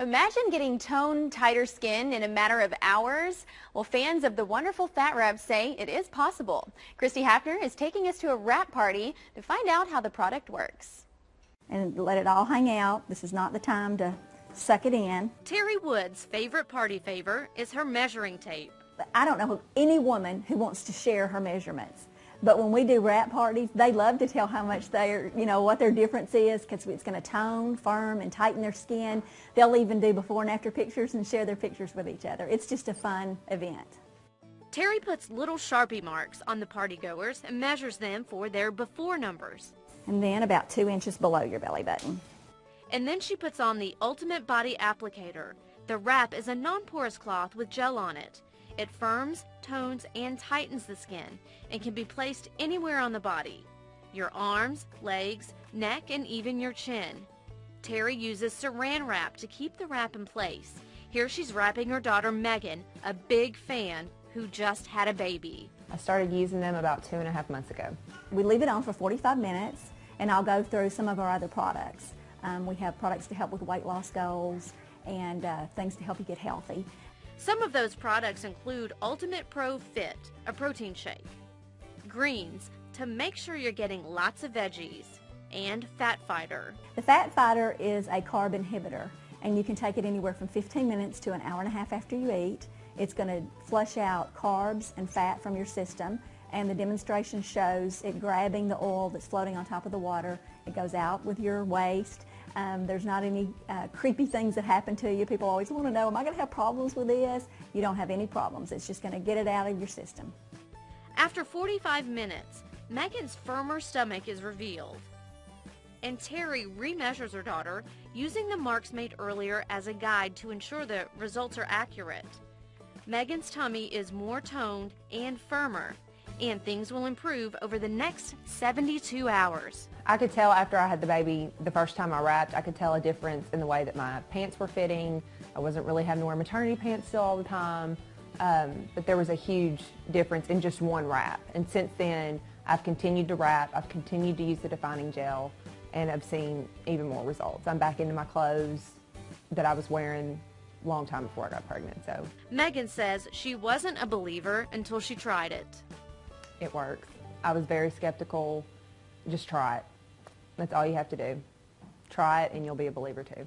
Imagine getting toned, tighter skin in a matter of hours. Well, fans of the wonderful fat wrap say it is possible. Christy Hafner is taking us to a wrap party to find out how the product works. And let it all hang out. This is not the time to suck it in. Terry Wood's favorite party favor is her measuring tape. I don't know of any woman who wants to share her measurements. But when we do wrap parties, they love to tell how much they're, you know, what their difference is because it's going to tone, firm, and tighten their skin. They'll even do before and after pictures and share their pictures with each other. It's just a fun event. Terry puts little Sharpie marks on the partygoers and measures them for their before numbers. And then about two inches below your belly button. And then she puts on the Ultimate Body Applicator. The wrap is a non-porous cloth with gel on it. It firms, tones, and tightens the skin and can be placed anywhere on the body. Your arms, legs, neck, and even your chin. Terry uses saran wrap to keep the wrap in place. Here she's wrapping her daughter Megan, a big fan who just had a baby. I started using them about two and a half months ago. We leave it on for 45 minutes and I'll go through some of our other products. Um, we have products to help with weight loss goals and uh, things to help you get healthy. Some of those products include Ultimate Pro Fit, a protein shake, greens to make sure you're getting lots of veggies, and Fat Fighter. The Fat Fighter is a carb inhibitor and you can take it anywhere from 15 minutes to an hour and a half after you eat. It's going to flush out carbs and fat from your system and the demonstration shows it grabbing the oil that's floating on top of the water. It goes out with your waste um, there's not any uh, creepy things that happen to you. People always want to know, am I going to have problems with this? You don't have any problems. It's just going to get it out of your system. After 45 minutes, Megan's firmer stomach is revealed. And Terry remeasures her daughter using the marks made earlier as a guide to ensure the results are accurate. Megan's tummy is more toned and firmer, and things will improve over the next 72 hours. I could tell after I had the baby, the first time I wrapped, I could tell a difference in the way that my pants were fitting. I wasn't really having to wear maternity pants still all the time. Um, but there was a huge difference in just one wrap. And since then, I've continued to wrap. I've continued to use the defining gel, and I've seen even more results. I'm back into my clothes that I was wearing a long time before I got pregnant. So Megan says she wasn't a believer until she tried it. It works. I was very skeptical. Just try it. That's all you have to do. Try it and you'll be a believer too.